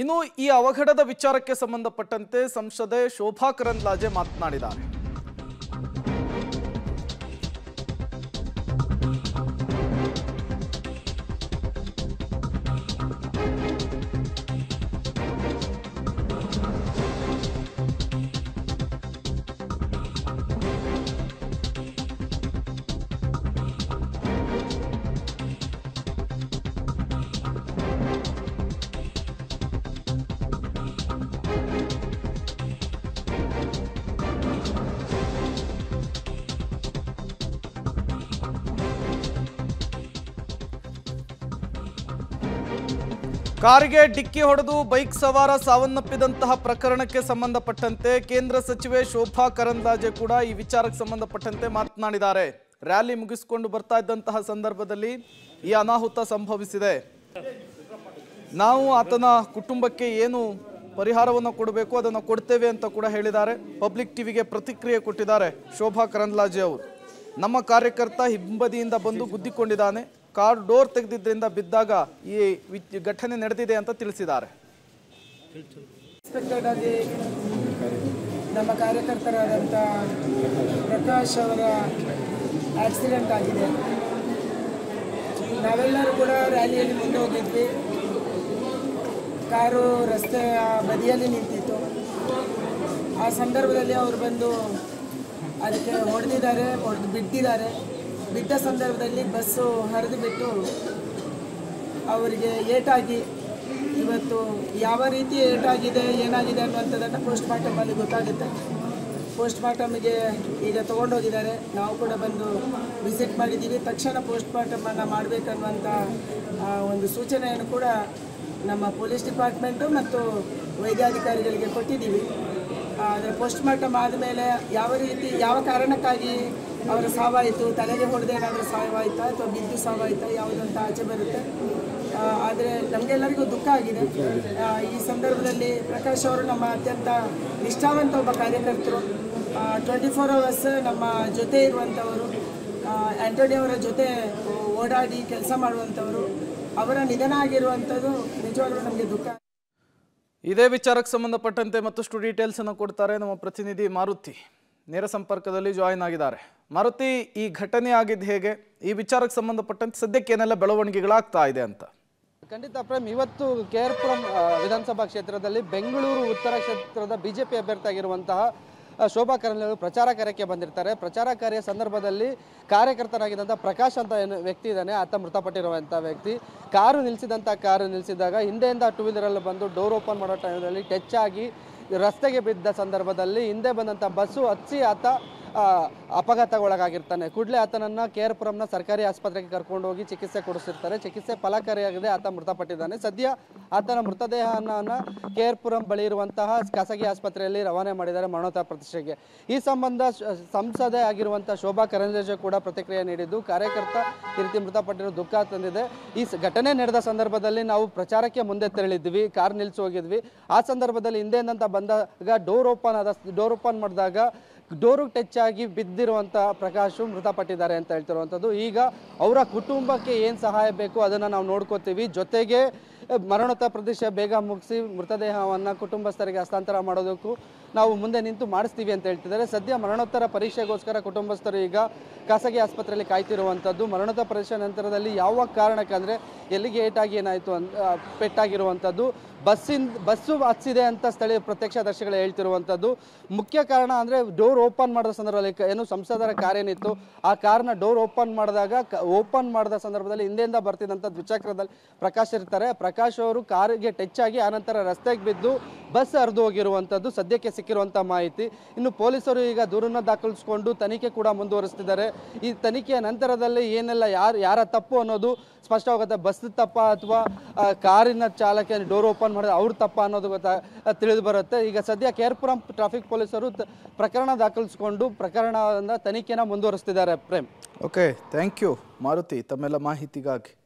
ಇನ್ನು ಈ ಅವಘಡದ ವಿಚಾರಕ್ಕೆ ಸಂಬಂಧಪಟ್ಟಂತೆ ಸಂಸದೆ ಶೋಭಾ ಕರಂದ್ಲಾಜೆ ಮಾತನಾಡಿದ್ದಾರೆ. ಕಾರಿಗೆ ಡಿಕ್ಕಿ ಹೊಡೆದು ಬೈಕ್ ಸವಾರ ಸಾವನ್ನಪ್ಪಿದಂತಹ ಪ್ರಕರಣಕ್ಕೆ ಸಂಬಂಧಪಟ್ಟಂತೆ ಕೇಂದ್ರ ಸಚಿವೆ ಶೋಭಾ ಕರಂದ್ಲಾಜೆ ಕೂಡ ಈ ವಿಚಾರಕ್ಕೆ ಸಂಬಂಧಪಟ್ಟಂತೆ ಮಾತನಾಡಿದ್ದಾರೆ. ರ್ಯಾಲಿ ಮುಗಿಸಿಕೊಂಡು ಬರ್ತಾ ಇದ್ದಂತಹ ಸಂದರ್ಭದಲ್ಲಿ ಈ ಅನಾಹುತ ಸಂಭವಿಸಿದೆ. ನಾವು ಆತನ ಕುಟುಂಬಕ್ಕೆ ಏನು ಪರಿಹಾರವನ್ನು ಕೊಡಬೇಕು, ಅದನ್ನು ಕೊಡ್ತೇವೆ ಅಂತ ಕೂಡ ಹೇಳಿದ್ದಾರೆ. ಪಬ್ಲಿಕ್ ಟಿವಿಗೆ ಪ್ರತಿಕ್ರಿಯೆ ಕೊಟ್ಟಿದ್ದಾರೆ ಶೋಭಾ ಕರಂದ್ಲಾಜೆ ಅವರು. ನಮ್ಮ ಕಾರ್ಯಕರ್ತ ಹಿಂಬದಿಯಿಂದ ಬಂದು ಗುದ್ದಿಕೊಂಡಿದ್ದಾನೆ. ಕಾರ್ ಡೋರ್ ತೆಗೆದಿದ್ದರಿಂದ ಬಿದ್ದಾಗ ಈ ಘಟನೆ ನಡೆದಿದೆ ಅಂತ ತಿಳಿಸಿದ್ದಾರೆ. ನಮ್ಮ ಕಾರ್ಯಕರ್ತರಾದಂಥ ಪ್ರಕಾಶ್ ಅವರ ಆಕ್ಸಿಡೆಂಟ್ ಆಗಿದೆ. ನಾವೆಲ್ಲರೂ ಕೂಡ ರ್ಯಾಲಿಯಲ್ಲಿ ಮುಂದೆ ಹೋಗಿದ್ವಿ ಕಾರು ರಸ್ತೆಯ ಬದಿಯಲ್ಲಿ ನಿಂತಿತ್ತು. ಆ ಸಂದರ್ಭದಲ್ಲಿ ಅವರು ಬಂದು ಅದಕ್ಕೆ ಹೊಡೆದಿದ್ದಾರೆ, ಹೊಡೆದು ಬಿಟ್ಟಿದ್ದಾರೆ. ಬಿದ್ದ ಸಂದರ್ಭದಲ್ಲಿ ಬಸ್ಸು ಹರಿದು ಬಿಟ್ಟು ಅವರಿಗೆ ಏಟಾಗಿ ಇವತ್ತು ಯಾವ ರೀತಿ ಏಟಾಗಿದೆ, ಏನಾಗಿದೆ ಅನ್ನುವಂಥದ್ದನ್ನು ಪೋಸ್ಟ್ ಮಾರ್ಟಮಲ್ಲಿ ಗೊತ್ತಾಗುತ್ತೆ. ಪೋಸ್ಟ್ ಮಾರ್ಟಮ್ಗೆ ಈಗ ತೊಗೊಂಡೋಗಿದ್ದಾರೆ. ನಾವು ಕೂಡ ಬಂದು ವಿಸಿಟ್ ಮಾಡಿದ್ದೀವಿ. ತಕ್ಷಣ ಪೋಸ್ಟ್ ಮಾರ್ಟಮನ್ನು ಮಾಡಬೇಕನ್ನುವಂಥ ಒಂದು ಸೂಚನೆಯನ್ನು ಕೂಡ ನಮ್ಮ ಪೊಲೀಸ್ ಡಿಪಾರ್ಟ್ಮೆಂಟು ಮತ್ತು ವೈದ್ಯಾಧಿಕಾರಿಗಳಿಗೆ ಕೊಟ್ಟಿದ್ದೀವಿ. ಆದರೆ ಪೋಸ್ಟ್ ಮಾರ್ಟಮ್ ಆದಮೇಲೆ ಯಾವ ರೀತಿ, ಯಾವ ಕಾರಣಕ್ಕಾಗಿ ಅವರ ಸಾವಾಯಿತು ತಲೆಗೆ ಹೊಡೆದ ಏನಾದರೂ ಸಾವಾಯಿತಾ ಅಥವಾ ಬಿದ್ದು ಸಾವಾಯಿತಾ ಯಾವುದಂತ ಆಚೆ ಬರುತ್ತೆ. ಆದರೆ ನಮಗೆಲ್ಲರಿಗೂ ದುಃಖ ಆಗಿದೆ. ಈ ಸಂದರ್ಭದಲ್ಲಿ ಪ್ರಕಾಶ್ ಅವರು ನಮ್ಮ ಅತ್ಯಂತ ನಿಷ್ಠಾವಂತ ಒಬ್ಬ ಕಾರ್ಯಕರ್ತರು. ಟ್ವೆಂಟಿ ಫೋರ್ ಅವರ್ಸ್ ನಮ್ಮ ಜೊತೆ ಇರುವಂಥವರು ಆ್ಯಂಟೋನಿ ಅವರ ಜೊತೆ ಓಡಾಡಿ ಕೆಲಸ ಮಾಡುವಂಥವರು ಅವರ ನಿಧನ ಆಗಿರುವಂಥದ್ದು ನಿಜವಾಗ್ಲೂ ನಮಗೆ ದುಃಖ ಇದೇ ವಿಚಾರಕ್ಕೆ ಸಂಬಂಧಪಟ್ಟಂತೆ ಮತ್ತಷ್ಟು ಡೀಟೇಲ್ಸ್ ಅನ್ನು ಕೊಡ್ತಾರೆ ನಮ್ಮ ಪ್ರತಿನಿಧಿ ಮಾರುತಿ. ನೇರ ಸಂಪರ್ಕದಲ್ಲಿ ಜಾಯಿನ್ ಆಗಿದ್ದಾರೆ. ಮಾರುತಿ ಈ ಘಟನೆ ಆಗಿದ್ದು ಹೇಗೆ? ಈ ವಿಚಾರಕ್ಕೆ ಸಂಬಂಧಪಟ್ಟಂತೆ ಸದ್ಯಕ್ಕೆ ಏನೆಲ್ಲ ಬೆಳವಣಿಗೆಗಳಾಗ್ತಾ ಇದೆ ಅಂತ? ಖಂಡಿತ ಪ್ರೇಮ್ ಇವತ್ತು ಕೆ ಆರ್ ವಿಧಾನಸಭಾ ಕ್ಷೇತ್ರದಲ್ಲಿ ಬೆಂಗಳೂರು ಉತ್ತರ ಕ್ಷೇತ್ರದ ಬಿಜೆಪಿ ಆ, ಶೋಭಾ ಕರಂದ್ಲಾಜೆ ಪ್ರಚಾರ ಕಾರ್ಯಕ್ಕೆ ಬಂದಿರ್ತಾರೆ. ಪ್ರಚಾರ ಕಾರ್ಯ ಸಂದರ್ಭದಲ್ಲಿ ಕಾರ್ಯಕರ್ತನಾಗಿದ್ದಂಥ ಪ್ರಕಾಶ್ ಅಂತ ಏನು ವ್ಯಕ್ತಿ ಇದ್ದಾನೆ ಆತ ಮೃತಪಟ್ಟಿರುವಂಥ ವ್ಯಕ್ತಿ. ಕಾರು ನಿಲ್ಲಿಸಿದಂಥ ಕಾರು ನಿಲ್ಲಿಸಿದಾಗ ಹಿಂದೆಯಿಂದ ಟೂ ವೀಲರಲ್ಲಿ ಬಂದು ಡೋರ್ ಓಪನ್ ಮಾಡೋ ಟೈಮಲ್ಲಿ ಟಚ್ ಆಗಿ ರಸ್ತೆಗೆ ಬಿದ್ದ ಸಂದರ್ಭದಲ್ಲಿ ಹಿಂದೆ ಬಂದಂಥ ಬಸ್ಸು ಹಚ್ಚಿ ಆತ ಅಪಘಾತಗೊಳಗಾಗಿರ್ತಾನೆ. ಕೂಡಲೇ ಆತನನ್ನು ಪುರಂನ ಸರ್ಕಾರಿ ಆಸ್ಪತ್ರೆಗೆ ಕರ್ಕೊಂಡು ಹೋಗಿ ಚಿಕಿತ್ಸೆ ಕೊಡಿಸಿರ್ತಾರೆ. ಚಿಕಿತ್ಸೆ ಫಲಕಾರಿಯಾಗಿದೆ ಆತ ಮೃತಪಟ್ಟಿದ್ದಾನೆ. ಸದ್ಯ ಆತನ ಮೃತದೇಹನ ಪುರಂ ಬಳಿ ಇರುವಂತಹ ಖಾಸಗಿ ಆಸ್ಪತ್ರೆಯಲ್ಲಿ ರವಾನೆ ಮಾಡಿದ್ದಾರೆ ಮರಣೋತ್ತರ ಪ್ರತಿಷ್ಠೆಗೆ. ಈ ಸಂಬಂಧ ಸಂಸದೆ ಆಗಿರುವಂಥ ಶೋಭಾ ಕರಂದ್ಲಾಜೆ ಕೂಡ ಪ್ರತಿಕ್ರಿಯೆ ನೀಡಿದ್ದು, ಕಾರ್ಯಕರ್ತ ಈ ರೀತಿ ಮೃತಪಟ್ಟಿರೋ ದುಃಖ ತಂದಿದೆ. ಈ ಘಟನೆ ನಡೆದ ಸಂದರ್ಭದಲ್ಲಿ ನಾವು ಪ್ರಚಾರಕ್ಕೆ ಮುಂದೆ ತೆರಳಿದ್ವಿ, ಕಾರ್ ನಿಲ್ಸಿ ಹೋಗಿದ್ವಿ. ಆ ಸಂದರ್ಭದಲ್ಲಿ ಹಿಂದೆಂದಂತ ಬಂದಾಗ, ಡೋರ್ ಓಪನ್ ಆದ, ಡೋರ್ ಓಪನ್ ಮಾಡಿದಾಗ ಡೋರು ಟಚ್ ಆಗಿ ಬಿದ್ದಿರುವಂಥ ಪ್ರಕಾಶು ಮೃತಪಟ್ಟಿದ್ದಾರೆ ಅಂತ ಹೇಳ್ತಿರುವಂಥದ್ದು. ಈಗ ಅವರ ಕುಟುಂಬಕ್ಕೆ ಏನು ಸಹಾಯ ಬೇಕು ಅದನ್ನು ನಾವು ನೋಡ್ಕೋತೀವಿ. ಜೊತೆಗೆ ಮರಣೋತ್ತರ ಪ್ರದೇಶ ಬೇಗ ಮುಗಿಸಿ ಮೃತದೇಹವನ್ನು ಕುಟುಂಬಸ್ಥರಿಗೆ ಹಸ್ತಾಂತರ ಮಾಡೋದಕ್ಕೂ ನಾವು ಮುಂದೆ ನಿಂತು ಮಾಡಿಸ್ತೀವಿ ಅಂತ ಹೇಳ್ತಿದ್ದಾರೆ. ಸದ್ಯ ಮರಣೋತ್ತರ ಪರೀಕ್ಷೆಗೋಸ್ಕರ ಕುಟುಂಬಸ್ಥರು ಈಗ ಖಾಸಗಿ ಆಸ್ಪತ್ರೆಯಲ್ಲಿ ಕಾಯ್ತಿರುವಂಥದ್ದು ಮರಣೋತ್ತರ ಪರೀಕ್ಷೆ ನಂತರದಲ್ಲಿ ಯಾವ ಕಾರಣಕ್ಕೆ ಅಂದರೆ ಎಲ್ಲಿಗೆ ಏಟಾಗಿ ಏನಾಯಿತು ಅಂತ ಪೆಟ್ಟಾಗಿರುವಂಥದ್ದು ಬಸ್ಸಿಂದ ಬಸ್ಸು ಹಚ್ಚಿದೆ ಅಂತ ಸ್ಥಳೀಯ ಪ್ರತ್ಯಕ್ಷದರ್ಶಿಗಳು ಹೇಳ್ತಿರುವಂಥದ್ದು ಮುಖ್ಯ ಕಾರಣ ಅಂದರೆ ಡೋರ್ ಓಪನ್ ಮಾಡಿದ ಸಂದರ್ಭದಲ್ಲಿ ಏನು ಸಂಸದರ ಕಾರ್ ಏನಿತ್ತು ಆ ಕಾರ್ನ ಡೋರ್ ಓಪನ್ ಮಾಡಿದಾಗ ಓಪನ್ ಮಾಡಿದ ಸಂದರ್ಭದಲ್ಲಿ ಹಿಂದೆಯಿಂದ ಬರ್ತಿದ್ದಂಥ ದ್ವಿಚಕ್ರದಲ್ಲಿ ಪ್ರಕಾಶ್ ಇರ್ತಾರೆ. ಪ್ರಕಾಶ್ ಅವರು ಕಾರಿಗೆ ಟಚ್ ಆಗಿ ಆನಂತರ ರಸ್ತೆಗೆ ಬಿದ್ದು ಬಸ್ ಹರಿದು ಹೋಗಿರುವಂಥದ್ದು ಸದ್ಯಕ್ಕೆ ಸಿಕ್ಕಿರುವಂಥ ಮಾಹಿತಿ. ಇನ್ನು ಪೊಲೀಸರು ಈಗ ದೂರನ್ನು ದಾಖಲಿಸಿಕೊಂಡು ತನಿಖೆ ಕೂಡ ಮುಂದುವರಿಸ್ತಿದ್ದಾರೆ. ಈ ತನಿಖೆಯ ನಂತರದಲ್ಲಿ ಏನೆಲ್ಲ, ಯಾರು, ಯಾರ ತಪ್ಪು ಅನ್ನೋದು ಸ್ಪಷ್ಟವಾಗುತ್ತೆ. ಬಸ್ ತಪ್ಪ ಅಥವಾ ಕಾರಿನ ಚಾಲಕ ಡೋರ್ ಓಪನ್ ಮಾಡಿದ ಅವ್ರ ತಪ್ಪ ಅನ್ನೋದು ಗೊತ್ತಾ ತಿಳಿದು ಬರುತ್ತೆ. ಈಗ ಸದ್ಯ ಕೇರ್ಪುರಂ ಟ್ರಾಫಿಕ್ ಪೊಲೀಸರು ಪ್ರಕರಣ ದಾಖಲಿಸಿಕೊಂಡು ಪ್ರಕರಣದ ತನಿಖೆನ ಮುಂದುವರಿಸ್ತಿದ್ದಾರೆ, Prem. Okay thank you Maruti, ತಮ್ಮೆಲ್ಲ ಮಾಹಿತಿಗಾಗಿ.